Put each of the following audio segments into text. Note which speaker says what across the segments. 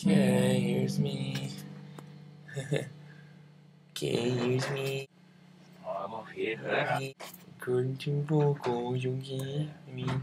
Speaker 1: Okay, here's me. okay, here's me. According to go Yogi, I
Speaker 2: mean.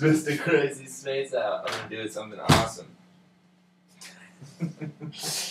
Speaker 2: Mr. Crazy Space Out. I'm gonna do something awesome.